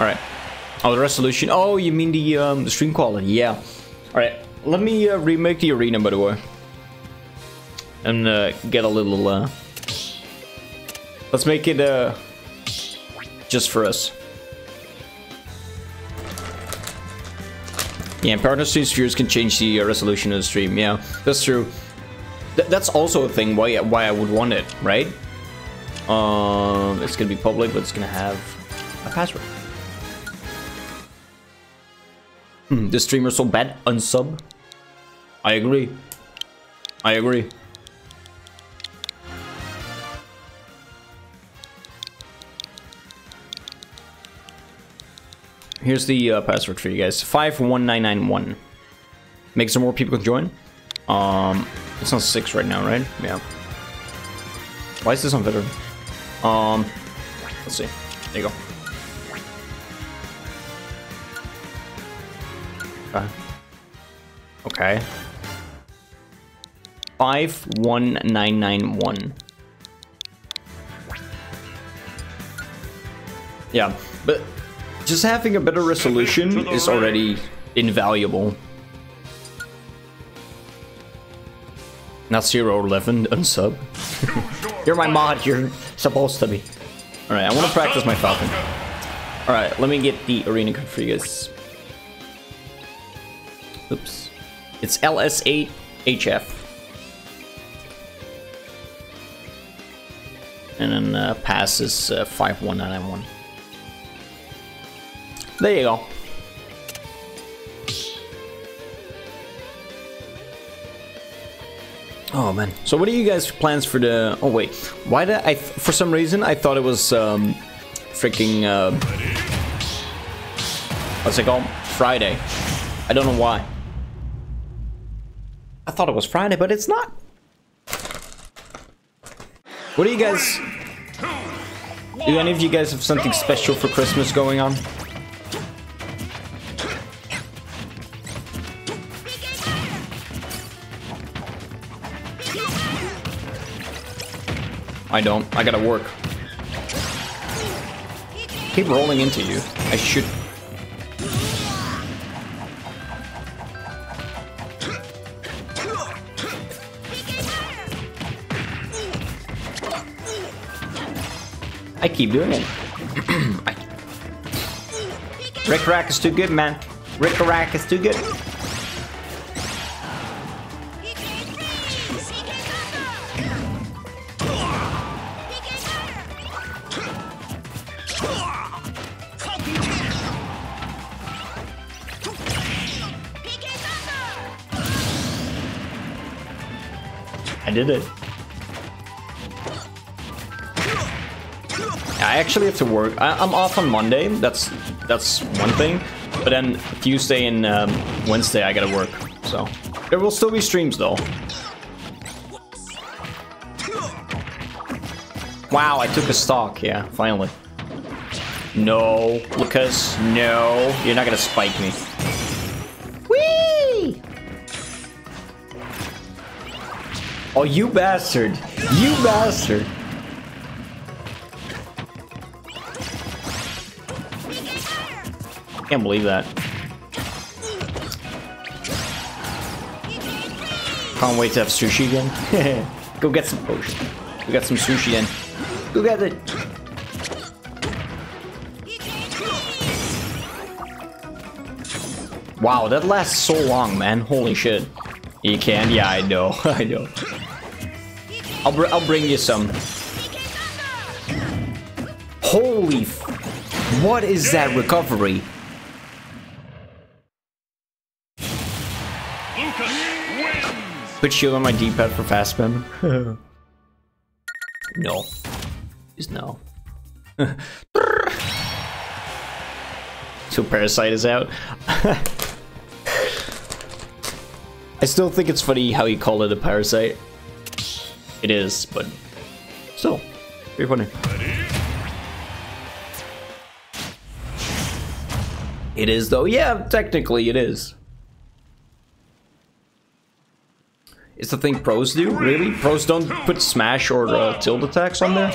Alright. Oh, the resolution. Oh, you mean the, um, stream quality. Yeah. Alright. Let me uh, remake the arena, by the way. And uh, get a little... Uh... Let's make it uh, just for us. Yeah, partner streams viewers can change the uh, resolution of the stream. Yeah, that's true. Th that's also a thing why why I would want it, right? Um, it's gonna be public, but it's gonna have a password. Hmm, the streamer's so bad. Unsub. I agree. I agree. Here's the uh, password for you guys. 51991. Make some more people can join. Um, it's on 6 right now, right? Yeah. Why is this on veteran? Um, let's see. There you go. Okay. Okay. 51991. Yeah, but just having a better resolution is already invaluable. Not zero eleven unsub. you're my mod, you're supposed to be. Alright, I want to practice my Falcon. Alright, let me get the arena code for you guys. Oops. It's LS8HF. And then uh, pass is uh, 51991. There you go. Oh man. So what are you guys' plans for the... Oh wait. Why did I... For some reason, I thought it was um, freaking... Uh, what's it called? Friday. I don't know why. I thought it was Friday, but it's not. What do you guys... Do any of you guys have something special for Christmas going on? I don't. I gotta work. Keep rolling into you. I should... keep doing it. I... Rick Rack is too good, man. Rick Rack is too good. I did it. I actually have to work. I, am off on Monday. That's that's one thing. But then Tuesday and um, Wednesday I gotta work. So there will still be streams though. Wow, I took a stock. Yeah, finally. No, Lucas. No, you're not gonna spike me. Oh, you bastard! You bastard! I can't believe that. Can't wait to have sushi again. Go get some potion. We got some sushi in. Go get it. Wow, that lasts so long, man. Holy shit. You can? Yeah, I know. I know. I'll, br I'll bring you some. Holy What is that recovery? Put shield on my D-pad for fast spin. no. Is no. so Parasite is out. I still think it's funny how you call it a parasite. It is, but still, very funny. It is though, yeah, technically it is. Is the thing pros do? Really? Pros don't put smash or uh, tilt attacks on there?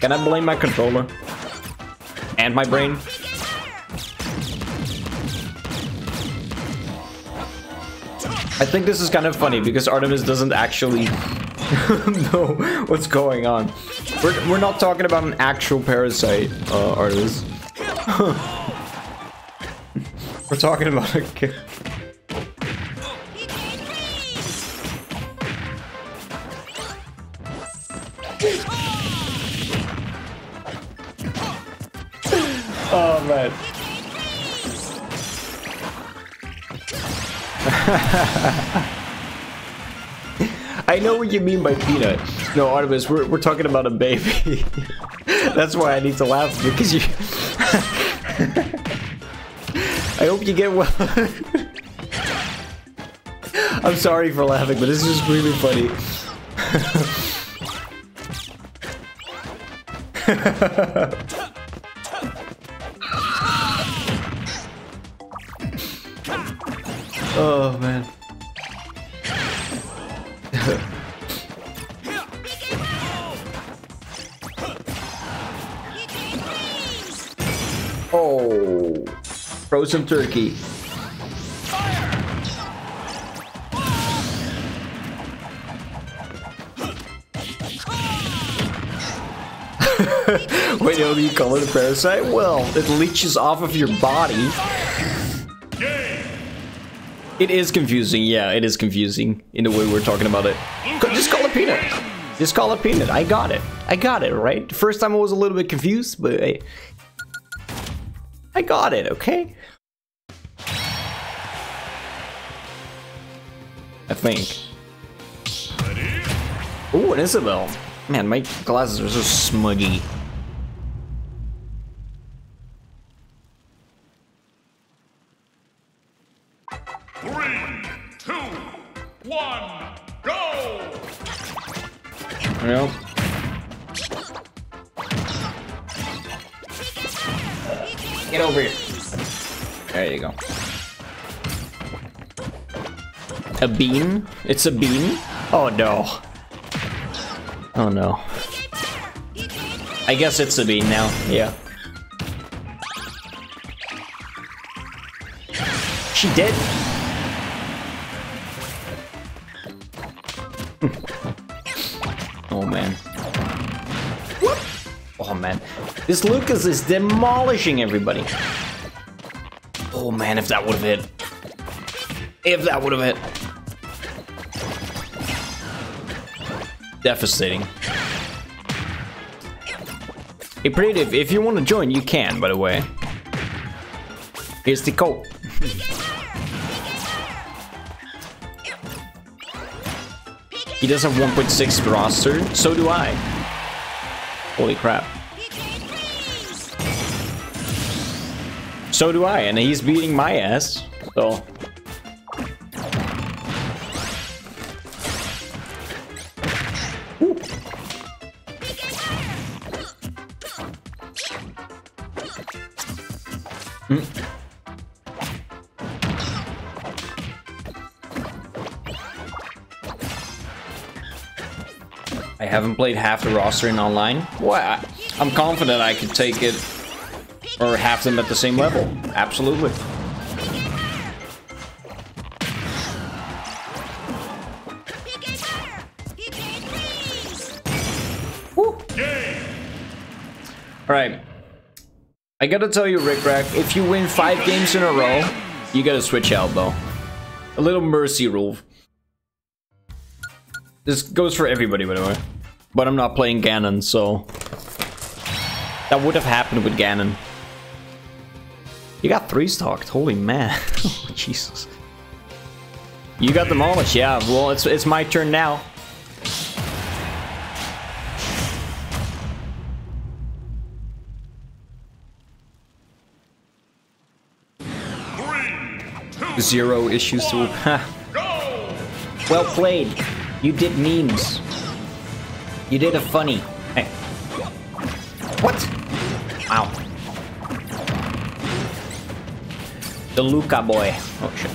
Can I blame my controller? And my brain? I think this is kind of funny because Artemis doesn't actually know what's going on. We're, we're not talking about an actual parasite, uh, Artemis. we're talking about a kid. oh man. I know what you mean by peanut. No, Artemis, we're, we're talking about a baby. That's why I need to laugh because you... I hope you get well. I'm sorry for laughing, but this is just really funny. oh, man. oh, frozen turkey. Wait, how do you call it a parasite? Well, it leeches off of your body. It is confusing, yeah, it is confusing in the way we're talking about it. Just call it peanut. Just call it peanut. I got it. I got it, right? First time I was a little bit confused, but I, I got it, okay? I think. Oh, an Isabelle. Man, my glasses are so smuggy. Three, two, one, go! Yep. Get over here. There you go. A bean? It's a bean? Oh no. Oh no. I guess it's a bean now, yeah. She did? This Lucas is demolishing everybody. Oh man, if that would have hit. If that would have hit. Devastating. Hey, Primitive, if you want to join, you can, by the way. Here's the code. he does have 1.6 roster, so do I. Holy crap. So do I, and he's beating my ass, so... Hmm. I haven't played half the roster in online. Well, I'm confident I could take it or half them at the same level. Absolutely. All right. I gotta tell you, Rick Rack, if you win five games in a row, you gotta switch out though. A little mercy rule. This goes for everybody, by the way. But I'm not playing Ganon, so... That would have happened with Ganon. You got three stocked, holy man. oh, Jesus. You got demolished, yeah. Well, it's, it's my turn now. Zero issues to... well played. You did memes. You did a funny. Hey. What? Wow. The Luca boy. Oh shit.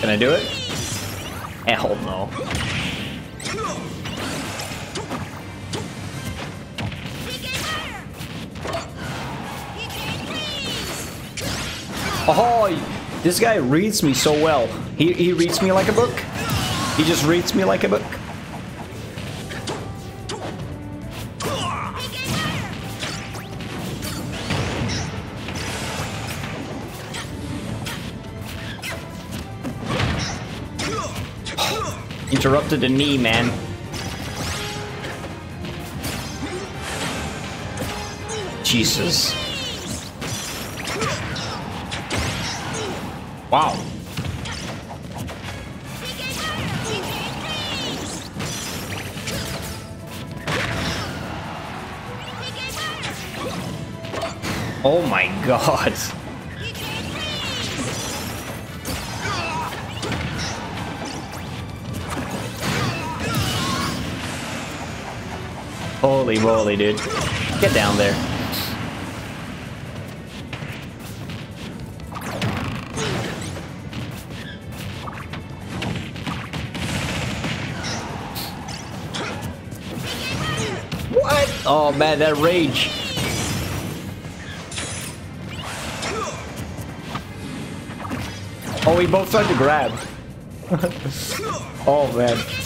Can I do it? Eh, hell no. Oh, this guy reads me so well. He, he reads me like a book. He just reads me like a book. Interrupted the knee, man. Jesus. Wow. Oh my god. Holy moly, dude. Get down there. What? Oh man, that rage. Oh, we both tried to grab. oh man.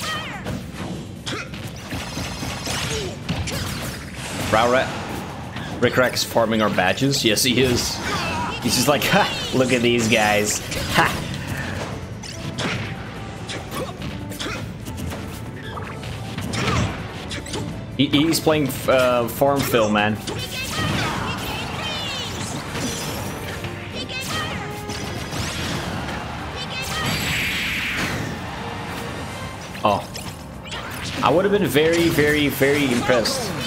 Rowrat. Rick Rack's farming our badges? Yes, he is. He's just like, ha, look at these guys. Ha. He, he's playing uh, Farmville, man. Oh. I would have been very, very, very impressed.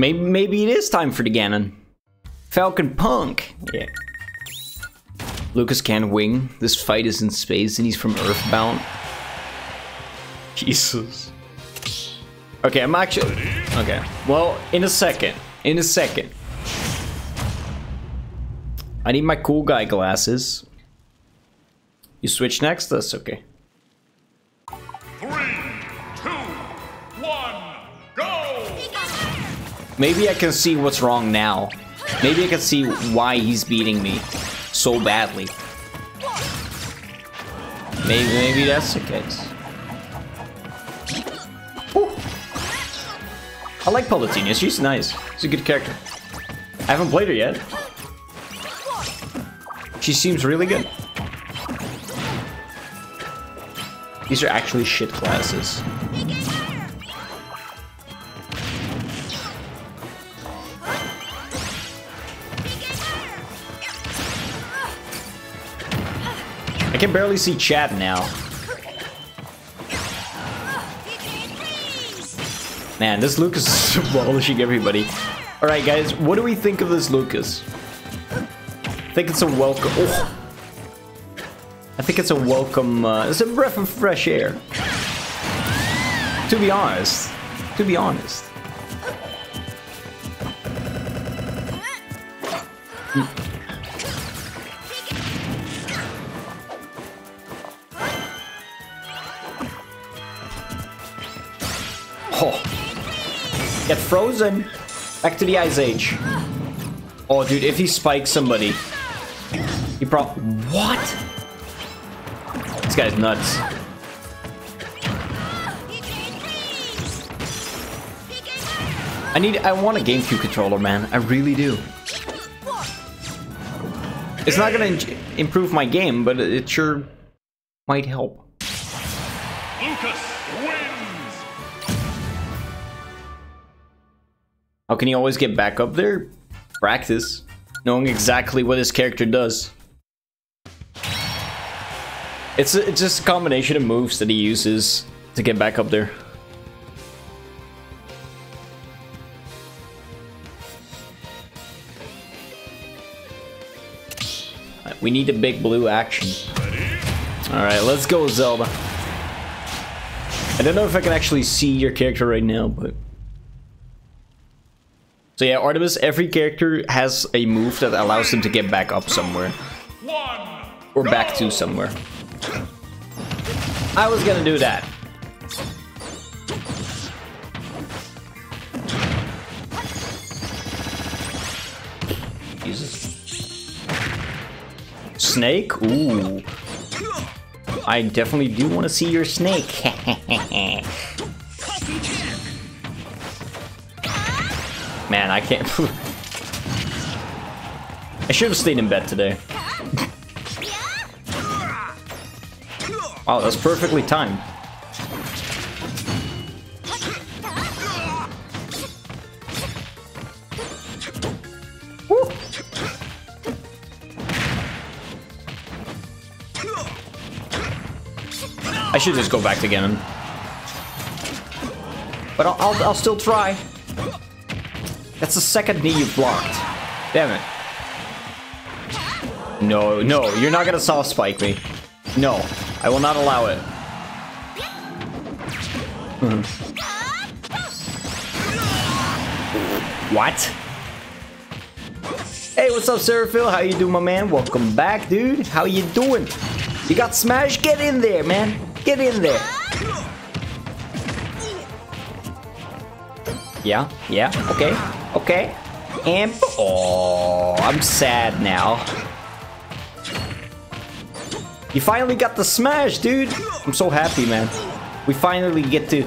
Maybe maybe it is time for the Ganon. Falcon Punk. Yeah. Lucas can wing. This fight is in space and he's from Earthbound. Jesus. Okay, I'm actually Okay. Well, in a second. In a second. I need my cool guy glasses. You switch next? That's okay. Maybe I can see what's wrong now. Maybe I can see why he's beating me so badly. Maybe, maybe that's the case. Whew. I like Palutena. She's nice. She's a good character. I haven't played her yet. She seems really good. These are actually shit classes. Can barely see chat now. Man, this Lucas is abolishing everybody. Alright guys, what do we think of this Lucas? I think it's a welcome... Oh. I think it's a welcome... Uh, it's a breath of fresh air. To be honest. To be honest. Frozen. Back to the Ice Age. Oh, dude, if he spikes somebody, he prob- What? This guy's nuts. I need- I want a GameCube controller, man. I really do. It's not gonna improve my game, but it sure might help. How can he always get back up there? Practice. Knowing exactly what his character does. It's, a, it's just a combination of moves that he uses to get back up there. We need a big blue action. Alright, let's go, Zelda. I don't know if I can actually see your character right now, but... So yeah, Artemis, every character has a move that allows them to get back up somewhere. Or back to somewhere. I was gonna do that. Jesus. Snake? Ooh. I definitely do want to see your snake. Man, I can't. I should have stayed in bed today. Wow, that's perfectly timed. I should just go back to Ganon. But I'll, I'll, I'll still try. That's the second knee you've blocked. Damn it. No, no, you're not gonna soft spike me. No, I will not allow it. Hmm. what? Hey, what's up, Seraphil? How you doing, my man? Welcome back, dude. How you doing? You got smash? Get in there, man. Get in there. Yeah, yeah, okay, okay. And, oh, I'm sad now. You finally got the smash, dude. I'm so happy, man. We finally get to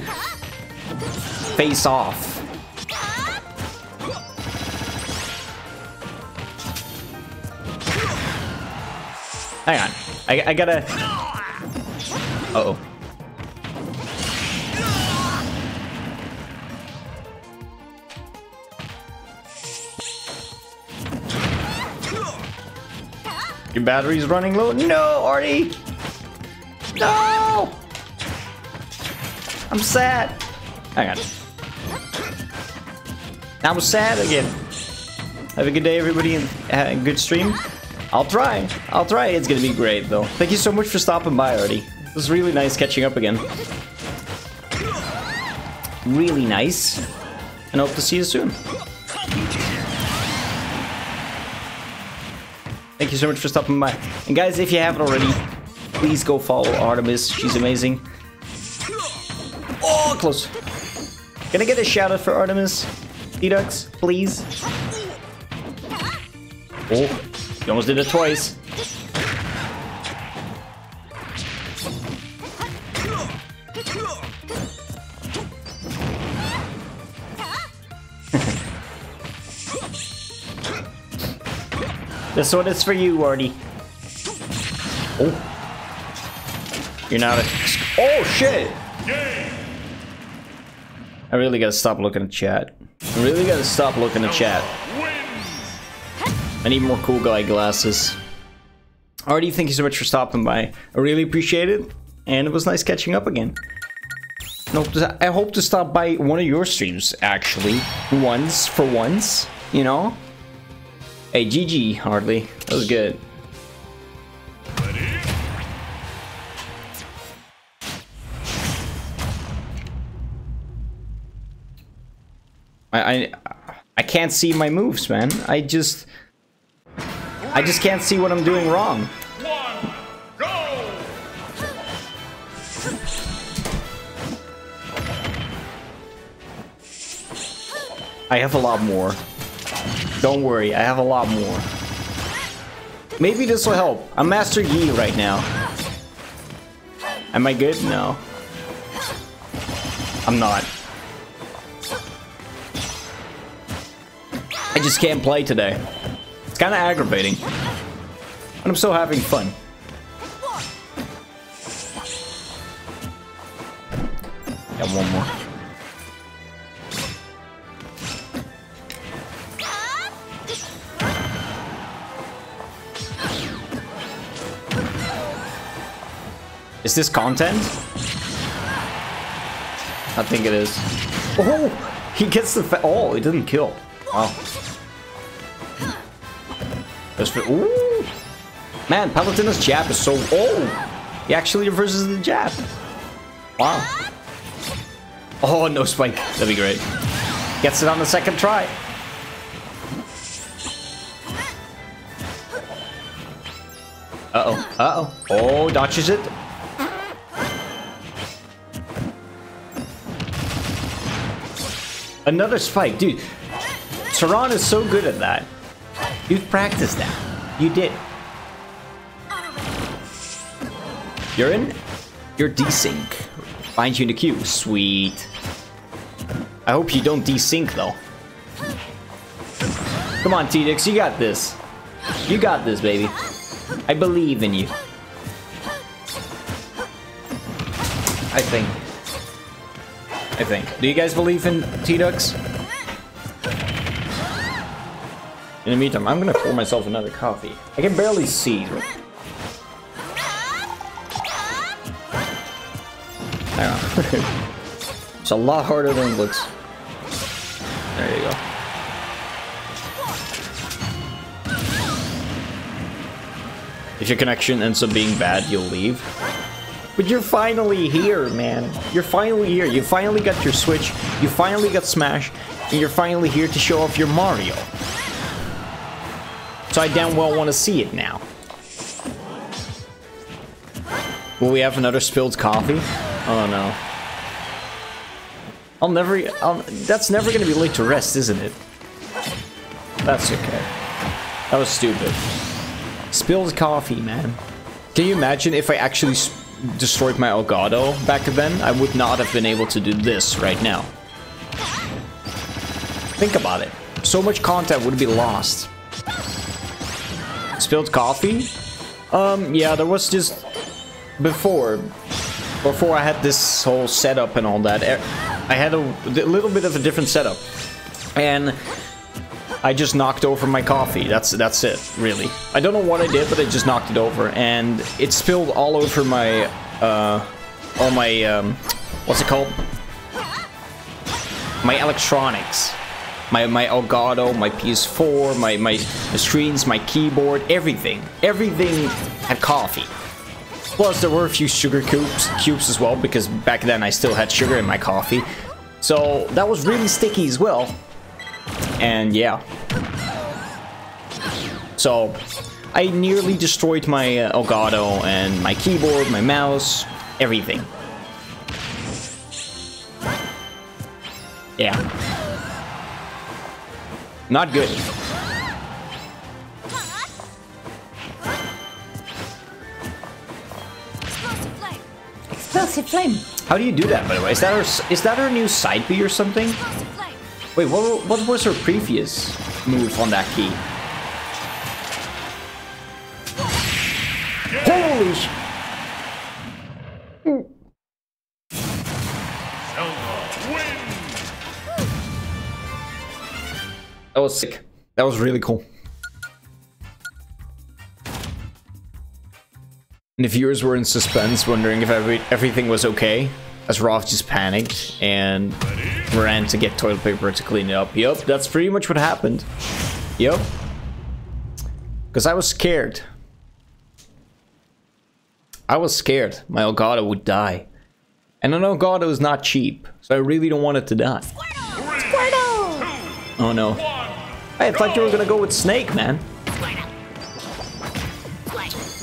face off. Hang on. I, I gotta... Uh oh Your battery's running low? No, Artie! No! I'm sad. Hang on. I'm sad again. Have a good day, everybody, and uh, good stream. I'll try. I'll try. It's gonna be great, though. Thank you so much for stopping by, Artie. It was really nice catching up again. Really nice. And hope to see you soon. You so much for stopping by. And guys, if you haven't already, please go follow Artemis. She's amazing. Oh, close. Can I get a shout out for Artemis? D-Ducks, please. Oh, you almost did it twice. This one is for you, Artie. Oh. You're not a... Oh, shit! I really gotta stop looking at chat. I really gotta stop looking at chat. I need more cool guy glasses. Artie, thank you so much for stopping by. I really appreciate it. And it was nice catching up again. No, I hope to stop by one of your streams, actually. Once, for once, you know? Hey, GG, hardly. That was good. I, I I can't see my moves, man. I just I just can't see what I'm doing wrong. I have a lot more. Don't worry, I have a lot more. Maybe this will help. I'm Master Yi right now. Am I good? No. I'm not. I just can't play today. It's kind of aggravating. And I'm still having fun. Is this content? I think it is. Oh! He gets the Oh, he didn't kill. Wow. Just for- Ooh! Man, Palutena's jab is so- Oh! He actually reverses the jab. Wow. Oh, no spike. That'd be great. Gets it on the second try. Uh-oh. Uh-oh. Oh, dodges it. Another spike. Dude, Saran is so good at that. You've practiced that. You did. You're in? You're desync. Find you in the queue. Sweet. I hope you don't desync though. Come on, T-Dix, you got this. You got this, baby. I believe in you. I think. I think. Do you guys believe in T-Dux? In the meantime, I'm gonna pour myself another coffee. I can barely see. It's a lot harder than it looks. There you go. If your connection ends up being bad, you'll leave. But you're finally here, man. You're finally here. You finally got your Switch. You finally got Smash. And you're finally here to show off your Mario. So I damn well want to see it now. Will we have another spilled coffee? Oh no. I'll never... I'll, that's never going to be late to rest, isn't it? That's okay. That was stupid. Spilled coffee, man. Can you imagine if I actually destroyed my Elgato back then? I would not have been able to do this right now. Think about it. So much content would be lost. Spilled coffee? Um, yeah, there was just... Before... Before I had this whole setup and all that, I had a, a little bit of a different setup. And I just knocked over my coffee. That's that's it, really. I don't know what I did, but I just knocked it over, and it spilled all over my, uh, all my, um, what's it called? My electronics. My my Elgato, my PS4, my my screens, my keyboard, everything. Everything had coffee. Plus, there were a few sugar cubes, cubes as well, because back then I still had sugar in my coffee. So that was really sticky as well. And yeah. So, I nearly destroyed my uh, Elgato and my keyboard, my mouse, everything. Yeah. Not good. Explosive flame. How do you do that, by the way? Is that is that her new side B or something? Wait, what, what was her previous move on that key? Holy sh... That was sick. That was really cool. And the viewers were in suspense, wondering if every, everything was okay, as Roth just panicked and ran to get toilet paper to clean it up. Yup, that's pretty much what happened. Yup. Because I was scared. I was scared my Elgato would die. And an Elgato is not cheap, so I really don't want it to die. Oh no. Hey, I thought you were gonna go with Snake, man.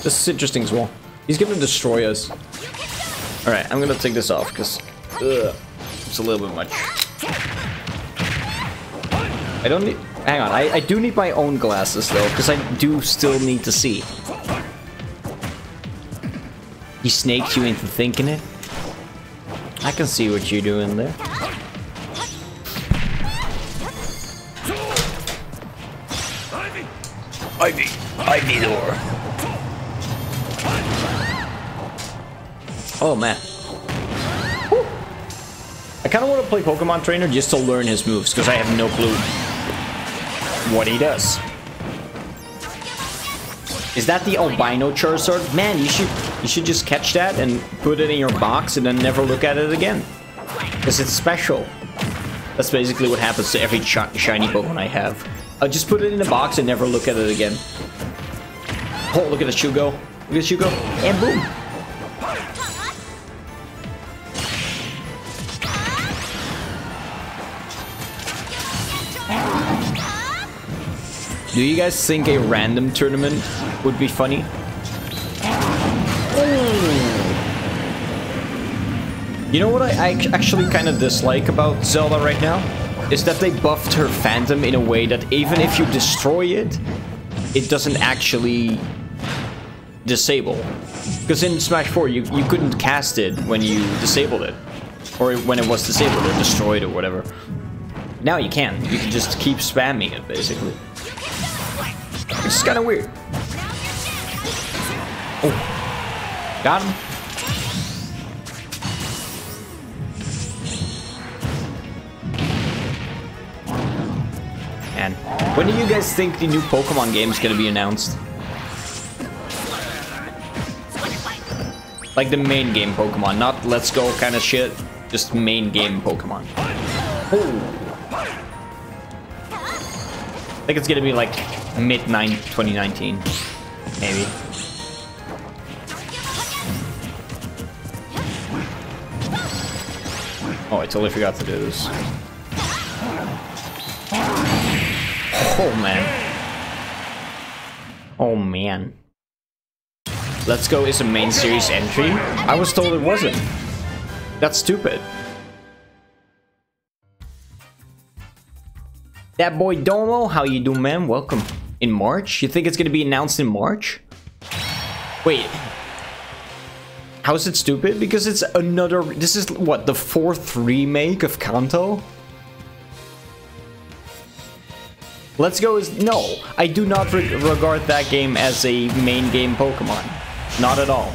This is interesting as well. He's gonna destroy us. Alright, I'm gonna take this off, because it's a little bit much. I don't need... Hang on, I, I do need my own glasses, though, because I do still need to see. He snaked you into thinking it? I can see what you're doing there. Ivy! Ivysaur! Oh man. Whew. I kind of want to play Pokemon Trainer just to learn his moves, because I have no clue what he does. Is that the albino Charizard? Man, you should you should just catch that and put it in your box and then never look at it again. Because it's special. That's basically what happens to every shiny Pokemon I have. I'll just put it in a box and never look at it again. Oh, look at the Shugo. Look at the Shugo. And boom. Do you guys think a random tournament would be funny? You know what I, I actually kind of dislike about Zelda right now? Is that they buffed her phantom in a way that even if you destroy it, it doesn't actually disable. Because in Smash 4, you, you couldn't cast it when you disabled it. Or when it was disabled or destroyed or whatever. Now you can. You can just keep spamming it, basically. It's kind of weird. Oh. Got him. And when do you guys think the new Pokemon game is going to be announced? Like the main game Pokemon, not let's go kind of shit. Just main game Pokemon. Oh. I think it's gonna be like mid 2019, maybe. Oh, I totally forgot to do this. Oh man. Oh man. Let's Go is a main series entry? I was told it wasn't. That's stupid. That boy Domo, how you doing, man? Welcome. In March? You think it's gonna be announced in March? Wait. How is it stupid? Because it's another... This is, what, the fourth remake of Kanto? Let's Go is... No, I do not re regard that game as a main game Pokemon. Not at all.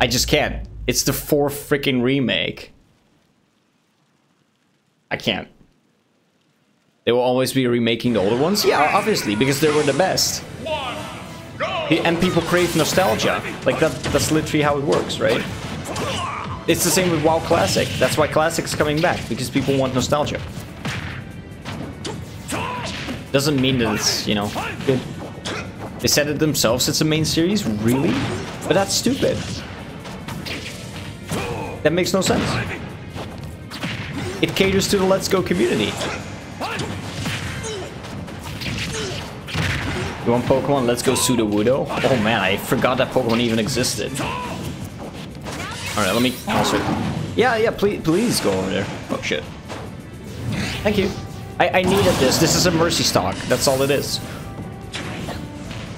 I just can't. It's the fourth freaking remake. I can't. They will always be remaking the older ones? Yeah, obviously, because they were the best. And people crave nostalgia. Like, that, that's literally how it works, right? It's the same with WoW Classic. That's why Classic's coming back, because people want nostalgia. Doesn't mean that it's, you know, good. They said it themselves, it's a main series? Really? But that's stupid. That makes no sense. It caters to the Let's Go community. You want Pokemon? Let's go Sudowoodo. Oh man, I forgot that Pokemon even existed. Alright, let me also... Yeah, yeah, please, please go over there. Oh shit. Thank you. I, I needed this. This is a Mercy Stock. That's all it is.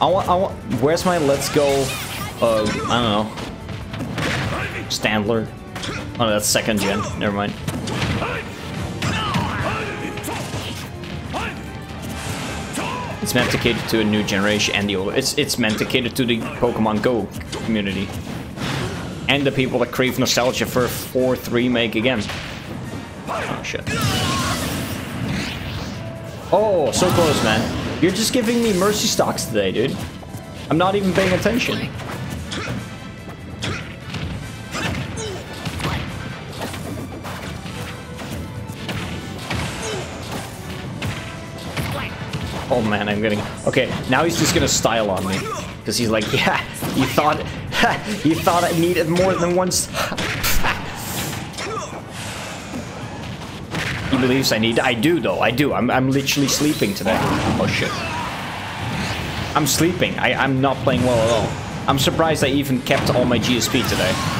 I want, I want... Where's my Let's Go... Uh, I don't know. Stantler. Oh, that's second gen. Never mind. It's meant to cater to a new generation and the old. It's it's meant to cater to the Pokemon Go community and the people that crave nostalgia for a fourth remake again. Oh shit! Oh, so close, man. You're just giving me mercy stocks today, dude. I'm not even paying attention. Oh man, I'm getting... Okay, now he's just gonna style on me. Because he's like, yeah, you thought... you thought I needed more than one... he believes I need... I do, though. I do. I'm, I'm literally sleeping today. Oh, shit. I'm sleeping. I, I'm not playing well at all. I'm surprised I even kept all my GSP today.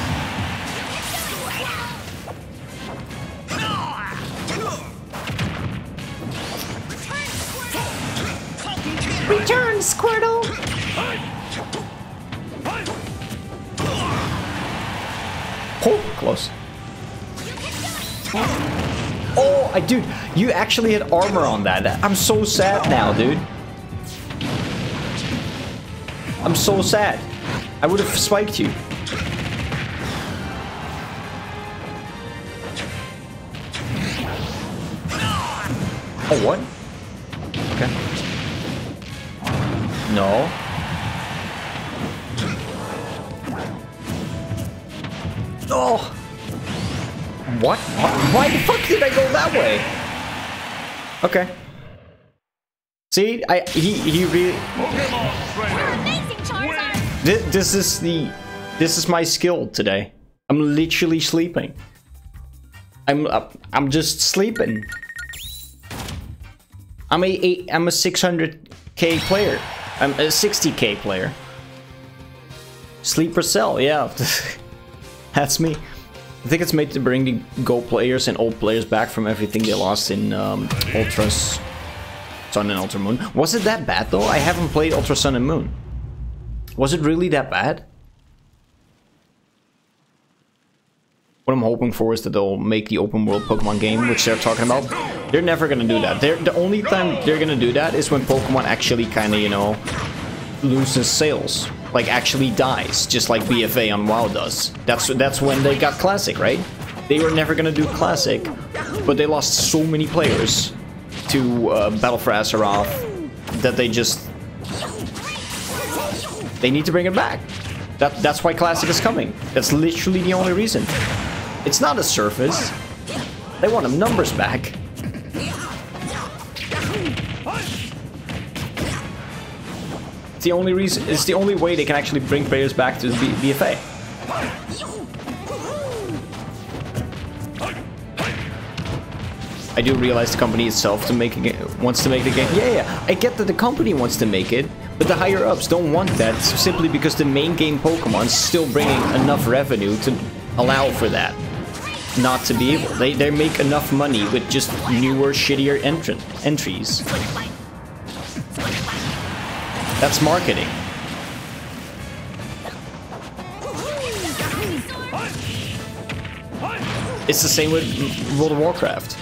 Oh, close. Oh, I dude, you actually had armor on that. I'm so sad now, dude. I'm so sad. I would have spiked you. Oh, what? Okay. No. Oh. What? Why the fuck did I go that way? Okay. See, I he he really. Amazing, This, this is the this is my skill today. I'm literally sleeping. I'm I'm just sleeping. I'm a, a I'm a 600k player. I'm a 60k player. Sleep Sleeper cell, yeah. That's me. I think it's made to bring the Go players and old players back from everything they lost in um, Ultras Sun and Ultra Moon. Was it that bad though? I haven't played Ultra Sun and Moon. Was it really that bad? What I'm hoping for is that they'll make the open world Pokemon game, which they're talking about. They're never gonna do that. They're, the only time they're gonna do that is when Pokemon actually kind of, you know, loses sales. Like, actually dies, just like BFA on WoW does. That's, that's when they got Classic, right? They were never gonna do Classic, but they lost so many players to uh, Battle for Azeroth that they just... They need to bring it back. That, that's why Classic is coming. That's literally the only reason. It's not a surface. They want them numbers back. It's the only reason. It's the only way they can actually bring players back to the BFA. I do realize the company itself to make wants to make the game. Yeah, yeah. I get that the company wants to make it, but the higher ups don't want that simply because the main game Pokemon's still bringing enough revenue to allow for that. Not to be able. They they make enough money with just newer, shittier entrant entries. That's marketing. It's the same with World of Warcraft.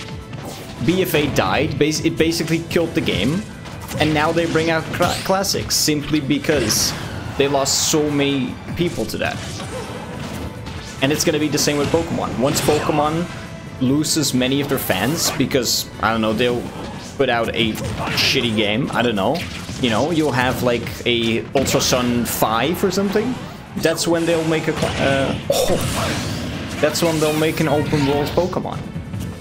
BFA died, it basically killed the game, and now they bring out classics simply because they lost so many people to that. And it's gonna be the same with Pokemon. Once Pokemon loses many of their fans because, I don't know, they'll put out a shitty game, I don't know, you know, you'll have like a Ultra Sun 5 or something. That's when they'll make a... Uh, oh, that's when they'll make an open world Pokemon.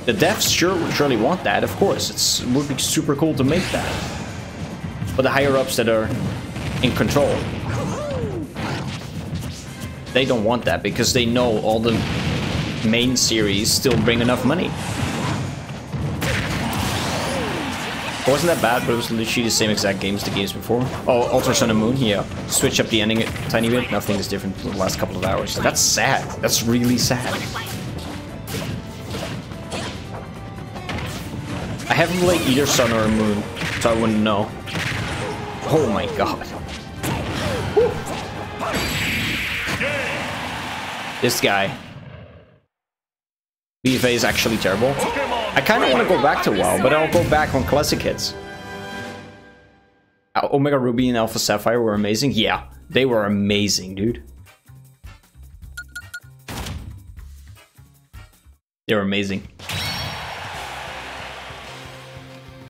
The devs sure surely want that, of course. It's, it would be super cool to make that. But the higher-ups that are in control, they don't want that because they know all the main series still bring enough money. It wasn't that bad, but it was literally the same exact games the games before. Oh, Ultra Sun and Moon, yeah. Uh, Switch up the ending a tiny bit, nothing is different from the last couple of hours. That's sad. That's really sad. I haven't played either Sun or Moon, so I wouldn't know. Oh my god. This guy. BFA is actually terrible. I kind of want to go back to WoW, but I'll go back on Classic hits. Uh, Omega Ruby and Alpha Sapphire were amazing. Yeah, they were amazing, dude. They were amazing.